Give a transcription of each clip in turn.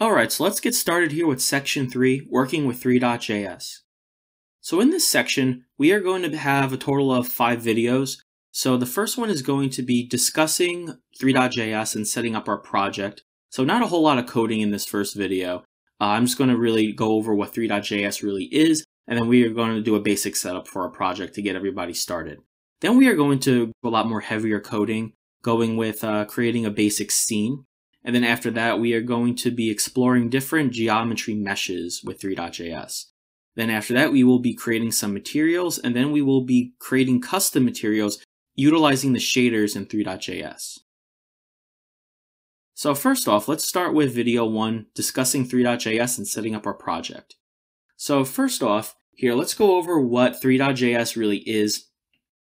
Alright, so let's get started here with section 3, working with Three.js. So in this section, we are going to have a total of 5 videos. So the first one is going to be discussing Three.js and setting up our project. So not a whole lot of coding in this first video. Uh, I'm just going to really go over what Three.js really is, and then we are going to do a basic setup for our project to get everybody started. Then we are going to a lot more heavier coding, going with uh, creating a basic scene. And then after that, we are going to be exploring different geometry meshes with Three.js. Then after that, we will be creating some materials, and then we will be creating custom materials utilizing the shaders in Three.js. So first off, let's start with video 1, discussing Three.js and setting up our project. So first off, here, let's go over what Three.js really is,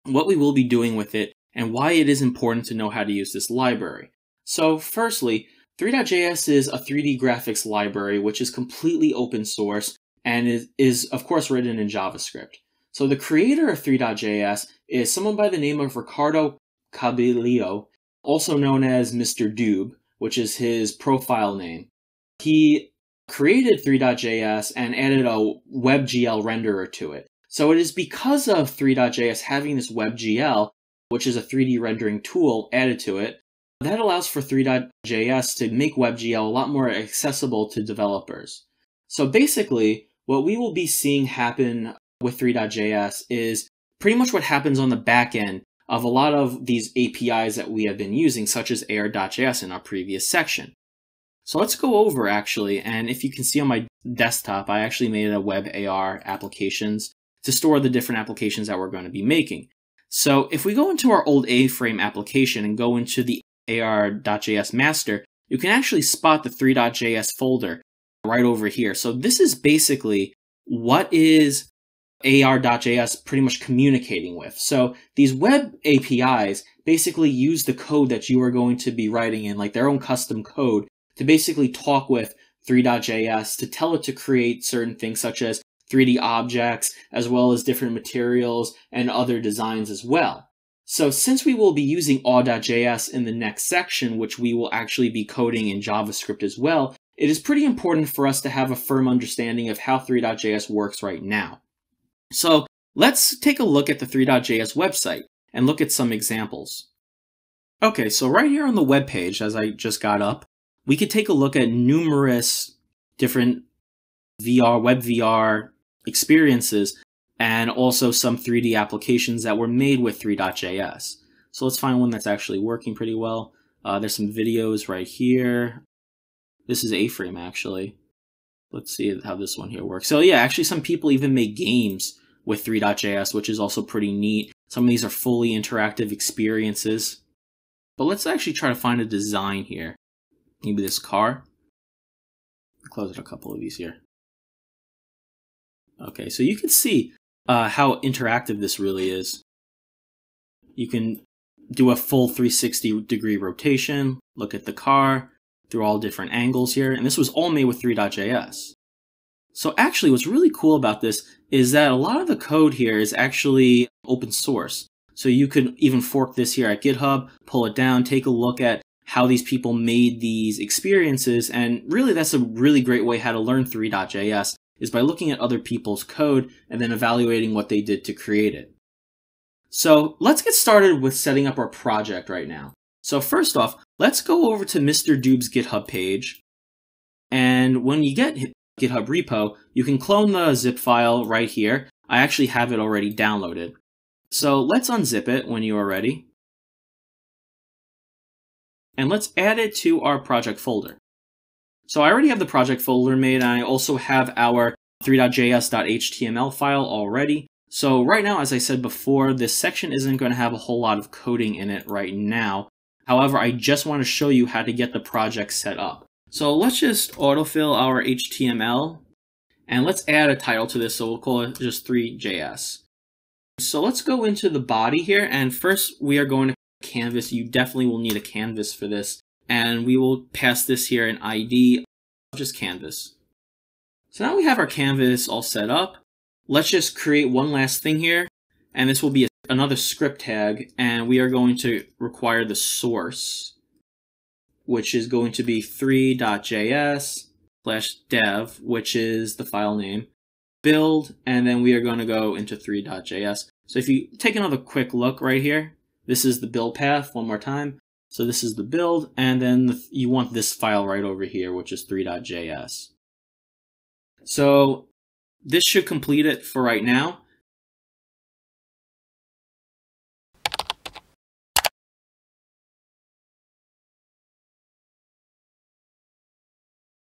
what we will be doing with it, and why it is important to know how to use this library. So firstly, Three.js is a 3D graphics library which is completely open source and is, is of course written in JavaScript. So the creator of Three.js is someone by the name of Ricardo Cabello, also known as Mr. Doob, which is his profile name. He created Three.js and added a WebGL renderer to it. So it is because of Three.js having this WebGL, which is a 3D rendering tool added to it, that allows for Three.js to make WebGL a lot more accessible to developers. So basically, what we will be seeing happen with Three.js is pretty much what happens on the back end of a lot of these APIs that we have been using, such as AR.js in our previous section. So let's go over actually, and if you can see on my desktop, I actually made a web AR applications to store the different applications that we're going to be making. So if we go into our old A-frame application and go into the AR.js master, you can actually spot the Three.js folder right over here. So this is basically what is AR.js pretty much communicating with. So these web APIs basically use the code that you are going to be writing in, like their own custom code, to basically talk with Three.js to tell it to create certain things such as 3D objects, as well as different materials and other designs as well. So since we will be using awe.js in the next section, which we will actually be coding in JavaScript as well, it is pretty important for us to have a firm understanding of how Three.js works right now. So let's take a look at the Three.js website and look at some examples. Okay, so right here on the web page, as I just got up, we could take a look at numerous different VR, web VR experiences and also some 3D applications that were made with Three.js. So let's find one that's actually working pretty well. Uh, there's some videos right here. This is A-frame actually. Let's see how this one here works. So yeah, actually some people even make games with Three.js, which is also pretty neat. Some of these are fully interactive experiences. But let's actually try to find a design here. Maybe this car. Close it a couple of these here. Okay, so you can see uh, how interactive this really is. You can do a full 360 degree rotation, look at the car through all different angles here, and this was all made with Three.js. So actually what's really cool about this is that a lot of the code here is actually open source. So you could even fork this here at GitHub, pull it down, take a look at how these people made these experiences, and really that's a really great way how to learn Three.js is by looking at other people's code and then evaluating what they did to create it. So let's get started with setting up our project right now. So first off, let's go over to Mr. Doob's GitHub page. And when you get GitHub repo, you can clone the zip file right here. I actually have it already downloaded. So let's unzip it when you are ready. And let's add it to our project folder. So I already have the project folder made, and I also have our 3.js.html file already. So right now, as I said before, this section isn't going to have a whole lot of coding in it right now. However, I just want to show you how to get the project set up. So let's just autofill our HTML, and let's add a title to this, so we'll call it just 3JS. So let's go into the body here, and first we are going to canvas. You definitely will need a canvas for this and we will pass this here an ID of just canvas. So now we have our canvas all set up. Let's just create one last thing here, and this will be a, another script tag, and we are going to require the source, which is going to be Three.js, slash dev, which is the file name, build, and then we are going to go into Three.js. So if you take another quick look right here, this is the build path one more time. So this is the build, and then the, you want this file right over here, which is Three.js. So this should complete it for right now.